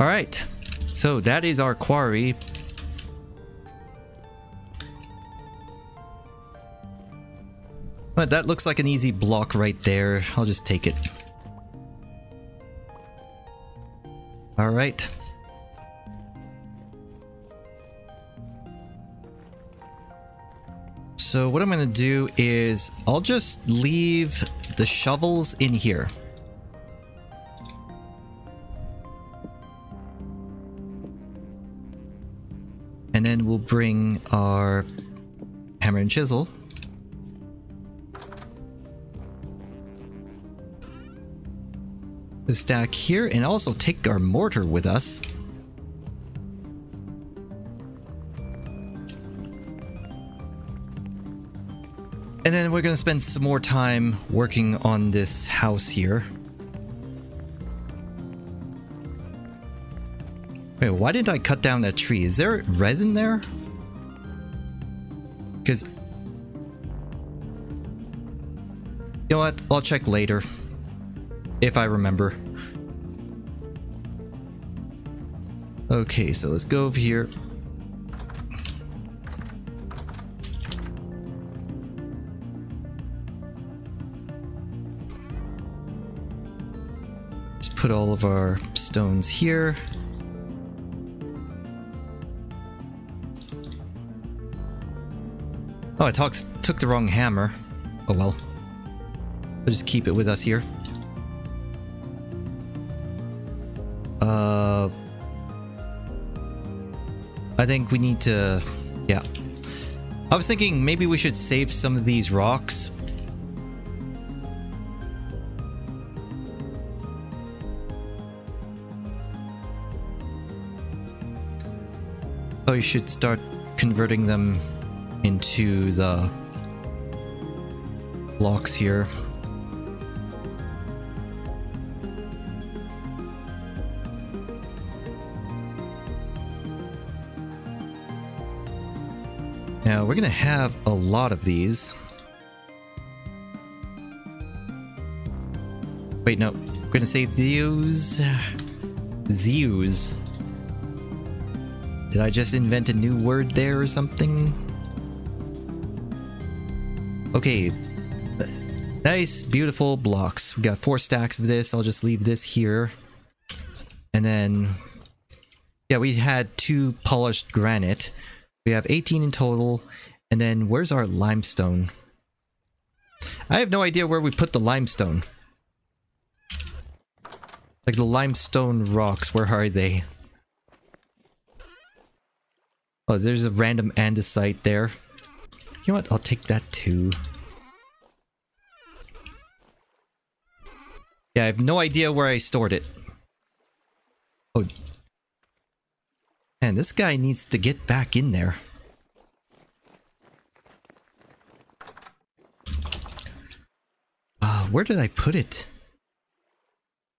Alright, so that is our quarry. But that looks like an easy block right there. I'll just take it. Alright. So what I'm gonna do is I'll just leave the shovels in here. Then we'll bring our hammer and chisel. The stack here and also take our mortar with us. And then we're gonna spend some more time working on this house here. Wait, why didn't I cut down that tree? Is there resin there? Because... You know what? I'll check later. If I remember. Okay, so let's go over here. Let's put all of our stones here. Oh, I talked, took the wrong hammer. Oh well. We'll just keep it with us here. Uh, I think we need to... Yeah. I was thinking maybe we should save some of these rocks. Oh, you should start converting them into the blocks here. Now, we're gonna have a lot of these. Wait, no. We're gonna say these. These. Did I just invent a new word there or something? Okay. Nice, beautiful blocks. We got four stacks of this. I'll just leave this here. And then... Yeah, we had two polished granite. We have 18 in total. And then where's our limestone? I have no idea where we put the limestone. Like the limestone rocks, where are they? Oh, there's a random andesite there. Know what? I'll take that too. Yeah, I have no idea where I stored it. Oh. Man, this guy needs to get back in there. Uh, where did I put it?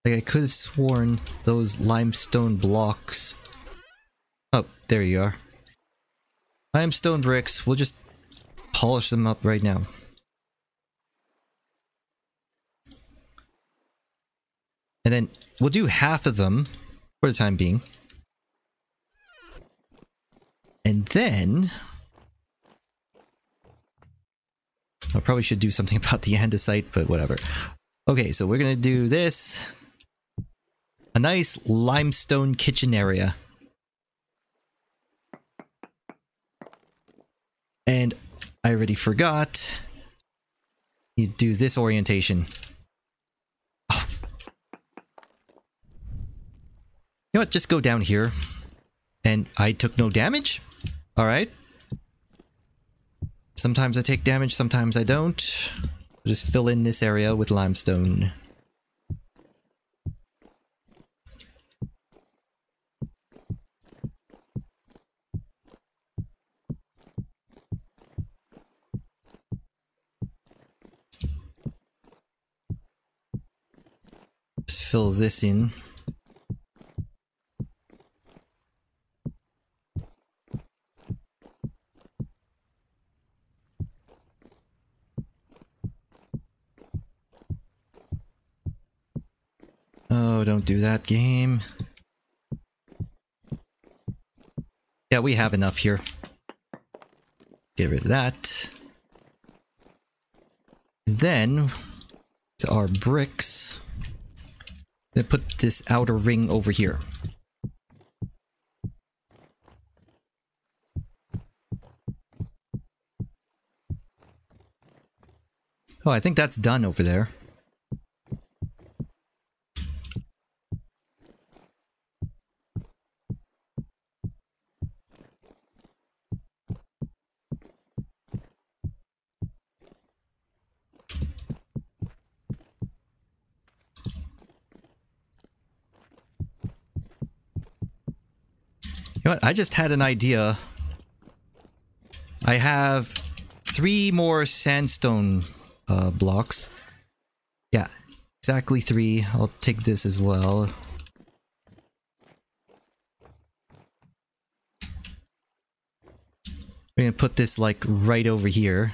Like, I could have sworn those limestone blocks... Oh, there you are. Limestone bricks, we'll just polish them up right now. And then we'll do half of them for the time being. And then... I probably should do something about the andesite, but whatever. Okay, so we're gonna do this. A nice limestone kitchen area. And I already forgot. You do this orientation. Oh. You know what? Just go down here. And I took no damage? Alright. Sometimes I take damage, sometimes I don't. Just fill in this area with limestone. Just fill this in. Oh, don't do that game. Yeah, we have enough here. Get rid of that. And then, our bricks, then put this outer ring over here. Oh, I think that's done over there. Know what? I just had an idea. I have three more sandstone uh, blocks. Yeah, exactly three. I'll take this as well. We're gonna put this like right over here.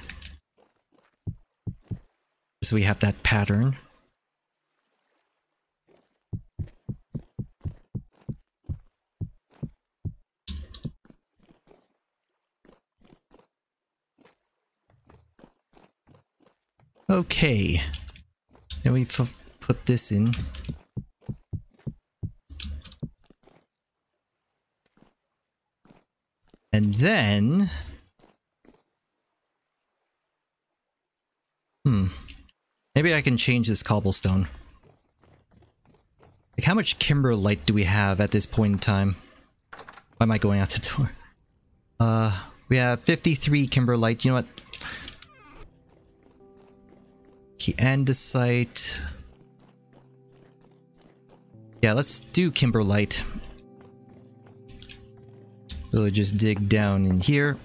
So we have that pattern. Okay. Then we put this in. And then... Hmm. Maybe I can change this cobblestone. Like how much kimberlite do we have at this point in time? Why am I going out the door? Uh, we have 53 kimberlite. You know what? Okay, andesite. Yeah, let's do kimberlite. We'll just dig down in here.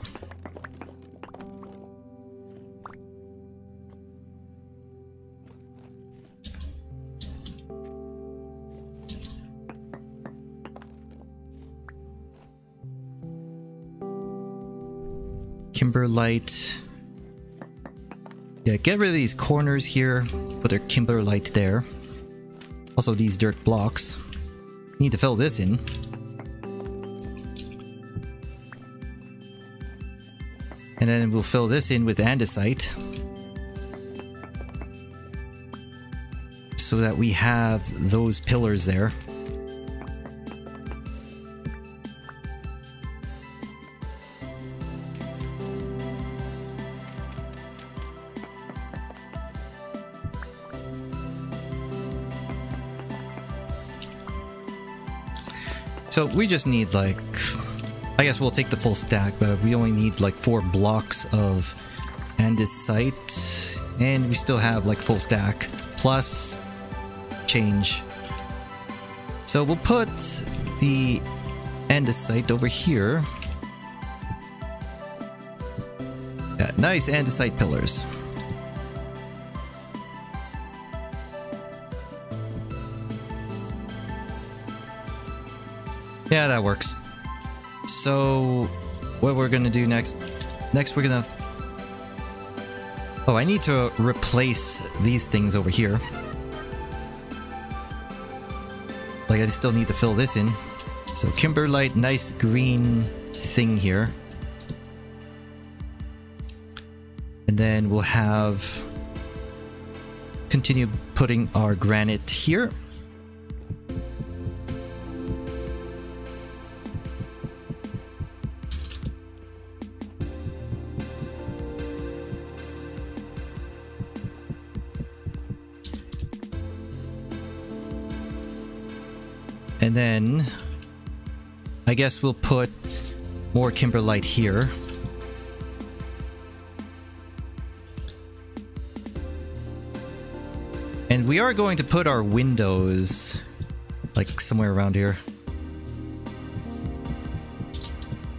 Kimberlite. Yeah, get rid of these corners here. Put their kimberlite there. Also these dirt blocks. Need to fill this in. And then we'll fill this in with andesite. So that we have those pillars there. So we just need like, I guess we'll take the full stack, but we only need like four blocks of andesite, and we still have like full stack plus change. So we'll put the andesite over here. Yeah, nice andesite pillars. Yeah, that works. So, what we're gonna do next... Next, we're gonna... Oh, I need to replace these things over here. Like, I still need to fill this in. So, Kimberlite, nice green thing here. And then we'll have... Continue putting our granite here. And then I guess we'll put more Kimberlite here. And we are going to put our windows like somewhere around here.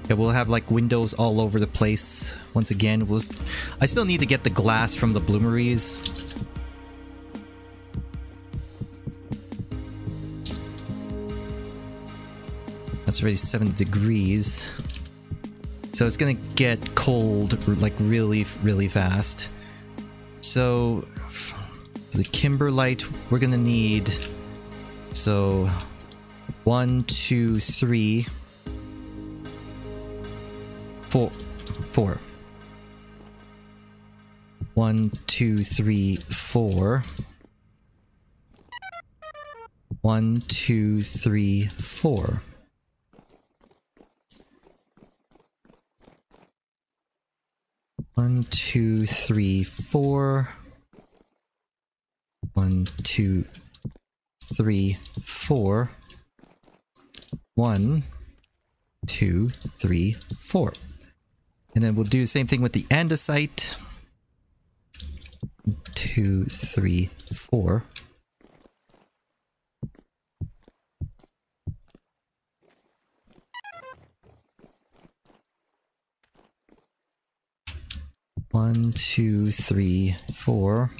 Yeah, we'll have like windows all over the place. Once again, we'll I still need to get the glass from the bloomeries. That's already 7 degrees. So it's gonna get cold like really, really fast. So the Kimberlite, we're gonna need so one, two, three. four, four. One, two, three, four. One, two, three, four. One, two, three, four. One, two, three, four. One, two, three, four. And then we'll do the same thing with the andesite. Two, three, four. One, two, three, four.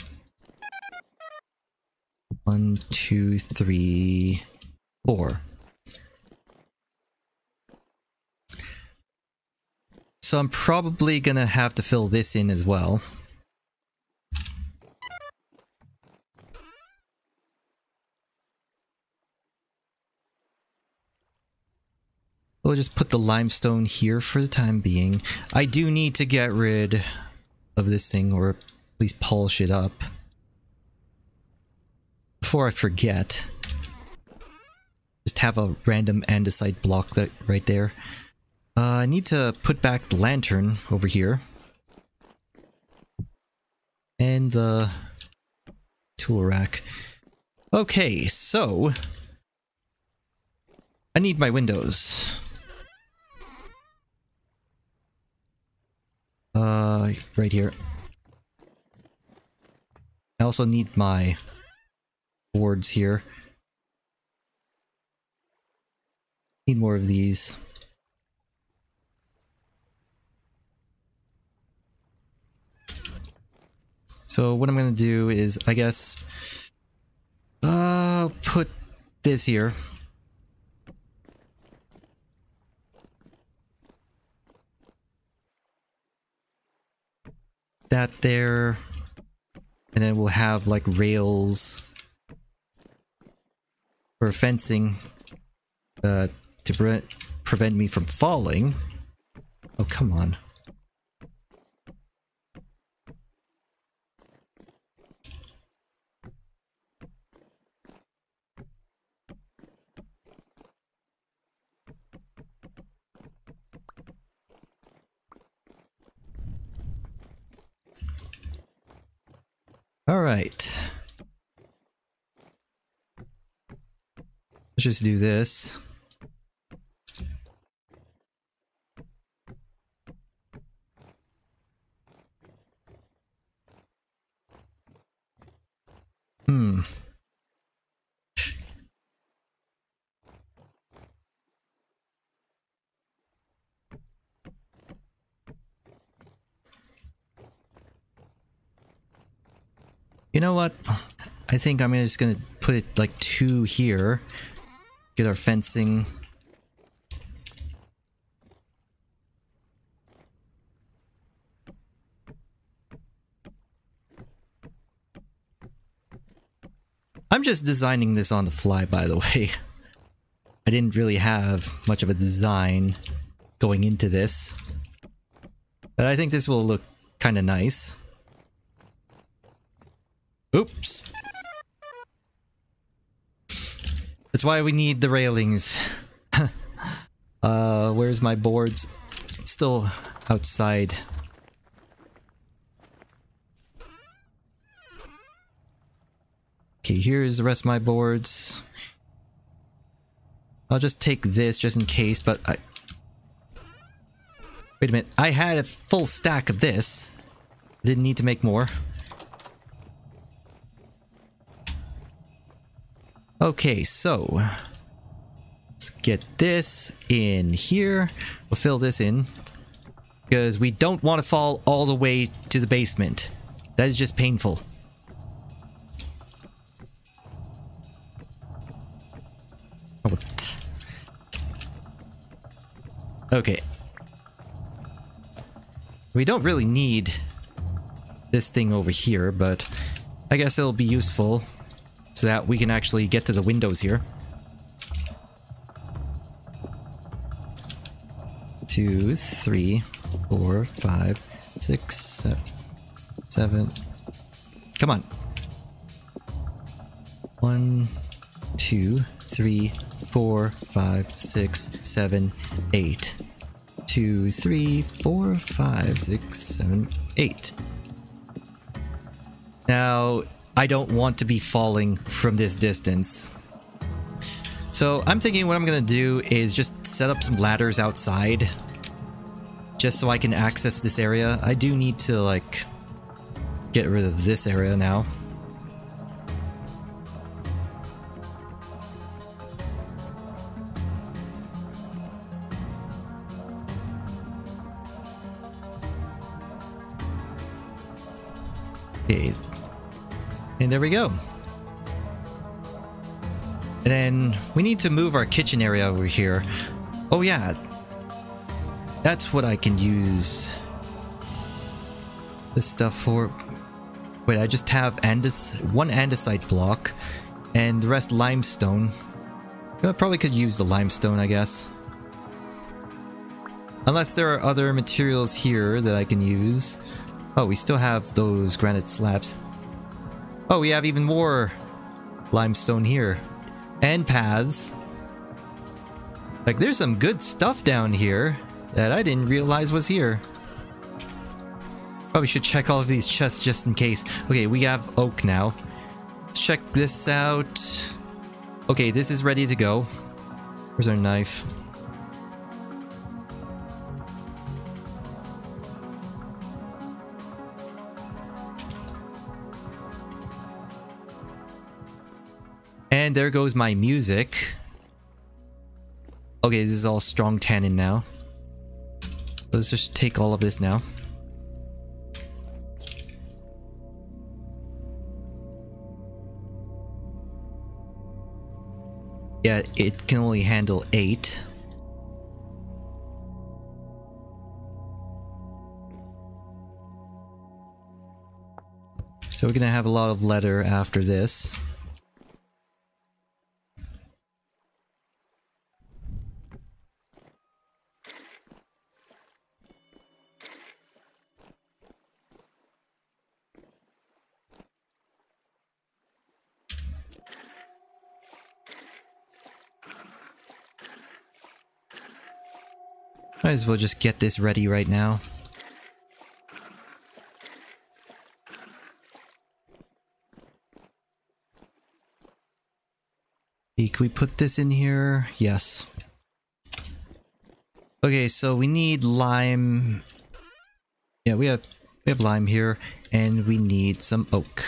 One, two, three, four. So I'm probably gonna have to fill this in as well. We'll just put the limestone here for the time being. I do need to get rid of this thing or at least polish it up. Before I forget. Just have a random andesite block that right there. Uh, I need to put back the lantern over here. And the tool rack. Okay, so... I need my windows. Uh, right here. I also need my boards here. Need more of these. So what I'm gonna do is, I guess, uh, put this here. That there. And then we'll have like rails for fencing uh, to pre prevent me from falling. Oh, come on. All right. Let's just do this. Hmm. You know what? I think I'm just gonna put it like two here. Get our fencing. I'm just designing this on the fly, by the way. I didn't really have much of a design going into this. But I think this will look kind of nice. Oops. That's why we need the railings. uh, where's my boards? It's still outside. Okay, here's the rest of my boards. I'll just take this just in case, but I... Wait a minute, I had a full stack of this. Didn't need to make more. Okay, so... Let's get this in here. We'll fill this in. Because we don't want to fall all the way to the basement. That is just painful. Oh, okay. We don't really need this thing over here, but I guess it'll be useful so that we can actually get to the windows here. Two, three, four, five, six, seven, seven. Come on. One, two, three, four, five, six, seven, eight. Two, three, four, five, six, seven, eight. Now, I don't want to be falling from this distance. So I'm thinking what I'm gonna do is just set up some ladders outside. Just so I can access this area. I do need to like get rid of this area now. Okay. And there we go. And then we need to move our kitchen area over here. Oh yeah. That's what I can use this stuff for. Wait, I just have andis one andesite block and the rest limestone. I probably could use the limestone, I guess. Unless there are other materials here that I can use. Oh, we still have those granite slabs. Oh, we have even more limestone here. And paths. Like, there's some good stuff down here that I didn't realize was here. Probably should check all of these chests just in case. Okay, we have oak now. Let's check this out. Okay, this is ready to go. Where's our knife? There goes my music. Okay, this is all strong tannin now. Let's just take all of this now. Yeah, it can only handle 8. So we're gonna have a lot of leather after this. Might as well just get this ready right now. Can we put this in here? Yes. Okay, so we need lime. Yeah, we have we have lime here, and we need some oak.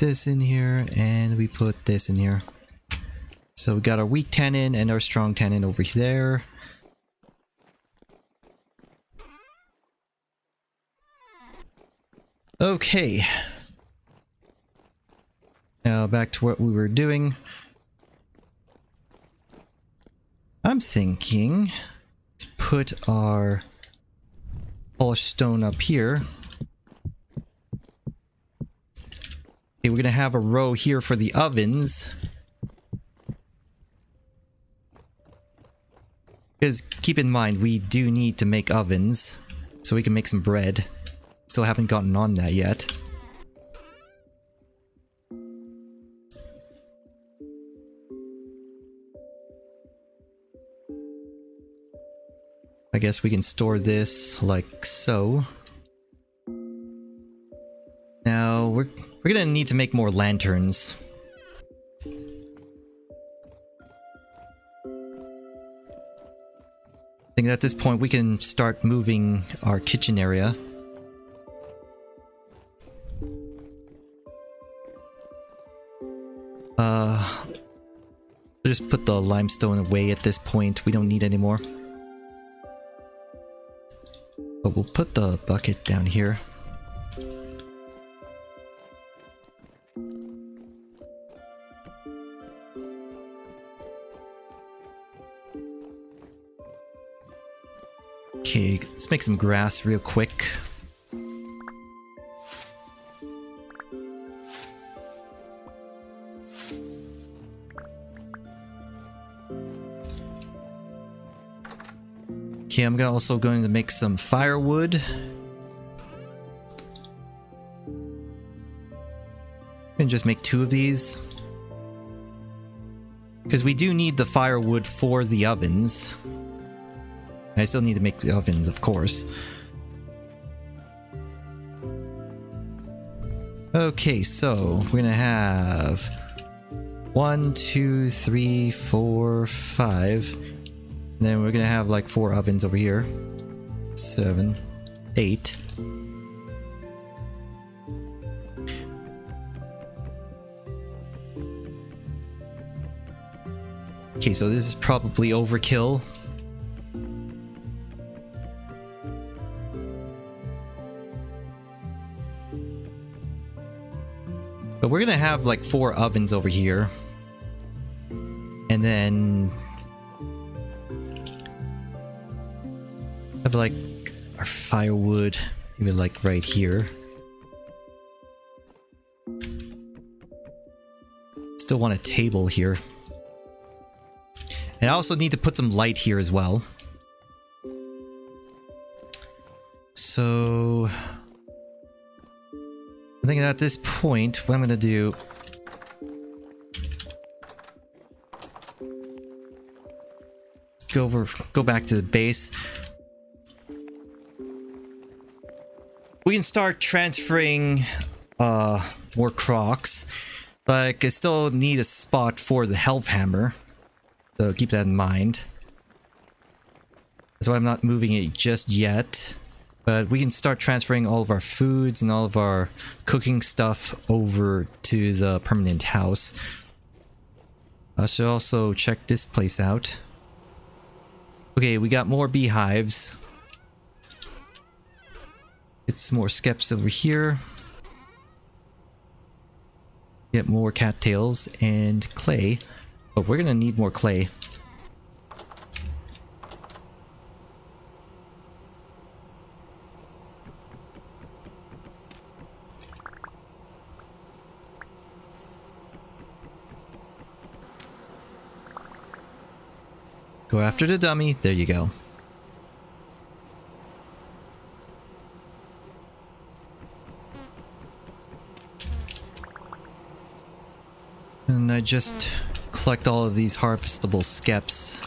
This in here and we put this in here. So we got our weak tannin and our strong tannin over there. Okay. Now back to what we were doing. I'm thinking let's put our polished stone up here. We're gonna have a row here for the ovens. Because keep in mind, we do need to make ovens. So we can make some bread. Still haven't gotten on that yet. I guess we can store this like so. We're gonna need to make more lanterns. I think at this point we can start moving our kitchen area. Uh, we'll just put the limestone away at this point. We don't need any more. But we'll put the bucket down here. Take some grass real quick. Okay, I'm also going to make some firewood. And just make two of these. Because we do need the firewood for the ovens. I still need to make the ovens, of course. Okay, so we're gonna have one, two, three, four, five. And then we're gonna have like four ovens over here. Seven, eight. Okay, so this is probably overkill. We're gonna have like four ovens over here. And then... Have like our firewood, even like right here. Still want a table here. And I also need to put some light here as well. So... I think at this point, what I'm gonna do... Go over, go back to the base. We can start transferring uh, more crocks, but I still need a spot for the helve hammer. So keep that in mind. That's why I'm not moving it just yet. But we can start transferring all of our foods and all of our cooking stuff over to the permanent house. I should also check this place out. Okay, we got more beehives. Get some more skeps over here. Get more cattails and clay. But we're gonna need more clay. Go after the dummy. There you go. And I just collect all of these harvestable skeps.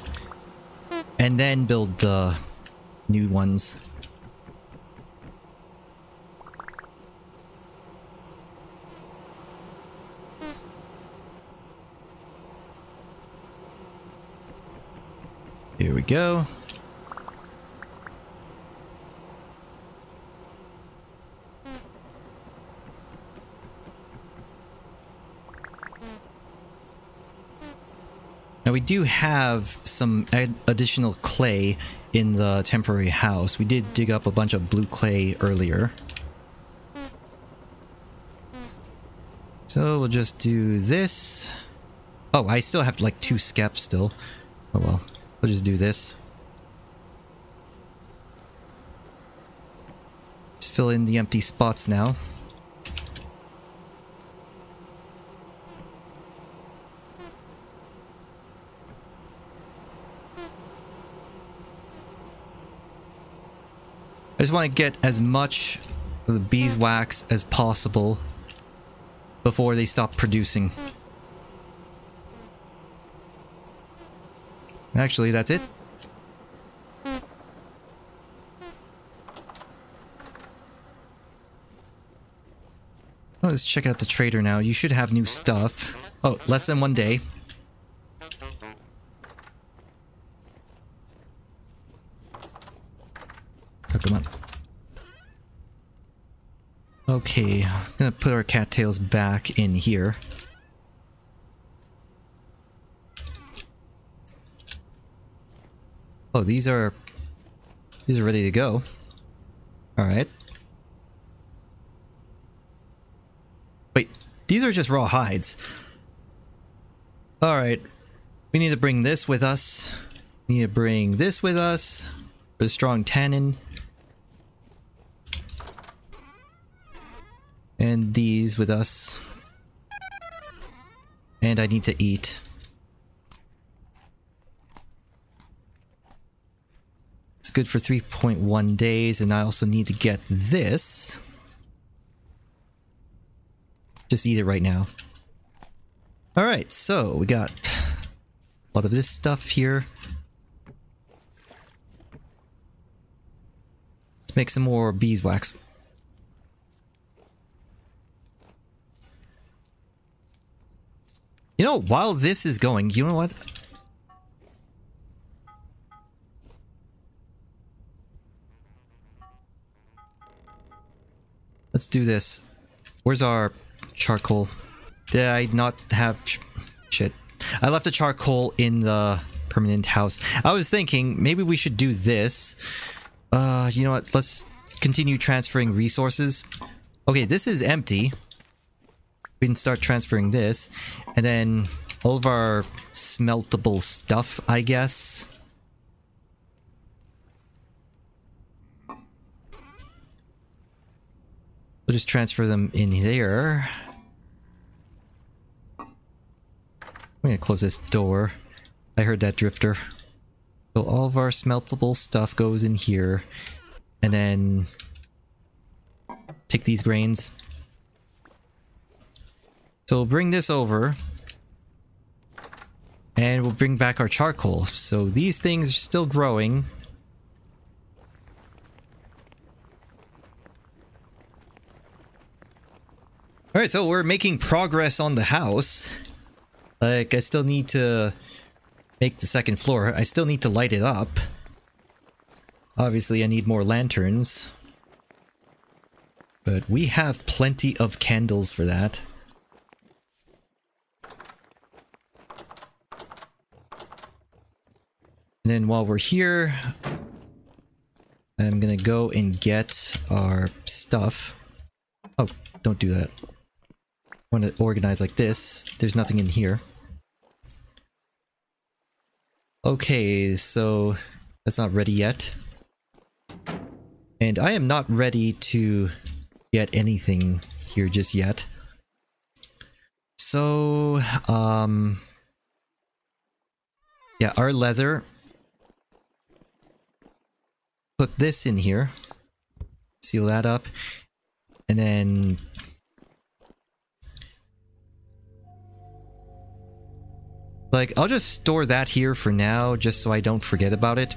And then build the new ones. Here we go. Now we do have some ad additional clay in the temporary house. We did dig up a bunch of blue clay earlier. So we'll just do this. Oh, I still have like two skeps still. Oh well. We'll just do this. Just fill in the empty spots now. I just want to get as much of the beeswax as possible before they stop producing. Actually, that's it. Let's check out the trader now. You should have new stuff. Oh, less than one day. Oh. Okay, I'm gonna put our cattails back in here. Oh, these are... These are ready to go. Alright. Wait, these are just raw hides. Alright. We need to bring this with us. We need to bring this with us. For the strong tannin. And these with us. And I need to eat. Good for 3.1 days, and I also need to get this. Just eat it right now. Alright, so we got a lot of this stuff here. Let's make some more beeswax. You know, while this is going, you know what? Let's do this. Where's our charcoal? Did I not have... Shit. I left the charcoal in the permanent house. I was thinking, maybe we should do this. Uh, you know what? Let's continue transferring resources. Okay, this is empty. We can start transferring this. And then all of our smeltable stuff, I guess. We'll just transfer them in there. I'm gonna close this door. I heard that drifter. So all of our smeltable stuff goes in here. And then... Take these grains. So we'll bring this over. And we'll bring back our charcoal. So these things are still growing. Alright, so we're making progress on the house. Like, I still need to make the second floor. I still need to light it up. Obviously, I need more lanterns. But we have plenty of candles for that. And then while we're here, I'm gonna go and get our stuff. Oh, don't do that want to organize like this. There's nothing in here. Okay, so that's not ready yet. And I am not ready to get anything here just yet. So, um... Yeah, our leather. Put this in here. Seal that up. And then Like, I'll just store that here for now, just so I don't forget about it.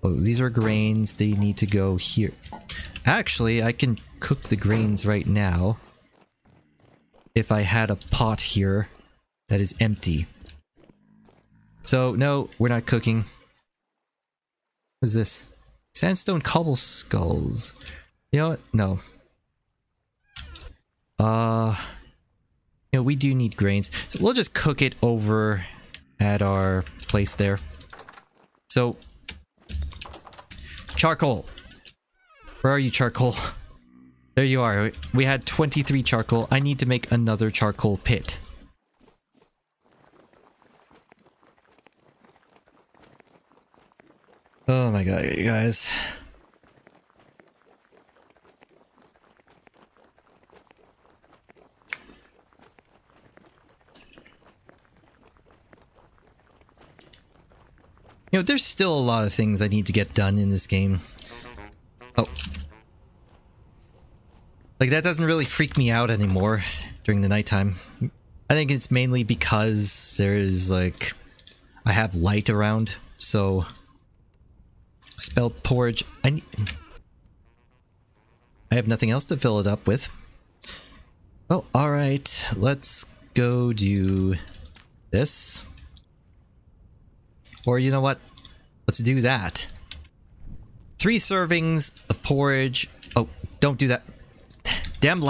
Oh, these are grains. They need to go here. Actually, I can cook the grains right now. If I had a pot here that is empty. So, no, we're not cooking. What is this? Sandstone cobble skulls. You know what? No. Uh... You know, we do need grains. So we'll just cook it over at our place there. So, charcoal. Where are you, charcoal? There you are. We had 23 charcoal. I need to make another charcoal pit. Oh my god, you guys. Know, there's still a lot of things I need to get done in this game. Oh. Like, that doesn't really freak me out anymore during the nighttime. I think it's mainly because there's, like... I have light around, so... Spelt porridge... I need... I have nothing else to fill it up with. Well, alright. Let's go do this. Or you know what? Let's do that. Three servings of porridge. Oh, don't do that. Damn